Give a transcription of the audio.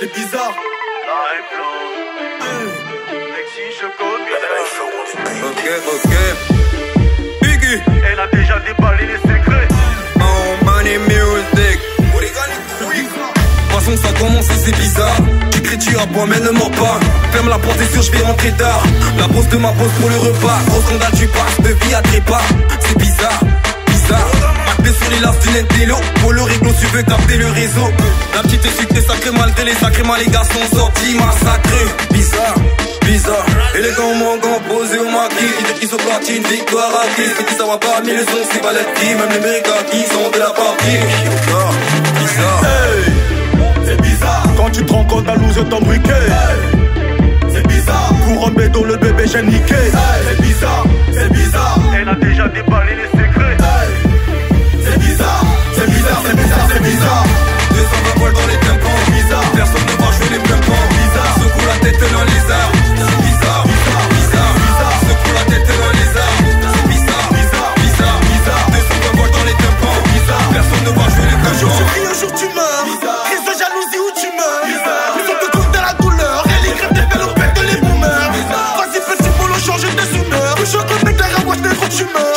C'est bizarre. Ok, ok. Biggie. Elle a déjà déballé les secrets. Oh, money music. De toute façon, ça commence et c'est bizarre. Tu à point, mais ne mens pas. Ferme la porte, c'est sûr, je vais rentrer tard. La pause de ma pause pour le repas. Gros scandale, tu passes de vie à trépas. Pour le réglo, tu veux capter le réseau. La petite est sucrée, sacré malgré les sacrés mal, les gars sont sortis massacrés. Bizarre, bizarre. Et les gants m'ont posé au maquis. Ils sont partis une victoire à qui. Ceux qui savent pas, mais le son, c'est pas Même les mécas qui sont de la partie. Bizarre, bizarre. C'est bizarre. Quand tu te rends compte, à loose, ton briquet. C'est bizarre. Couronne bédo, le bébé j'ai niqué. C'est bizarre, c'est bizarre. Elle a déjà des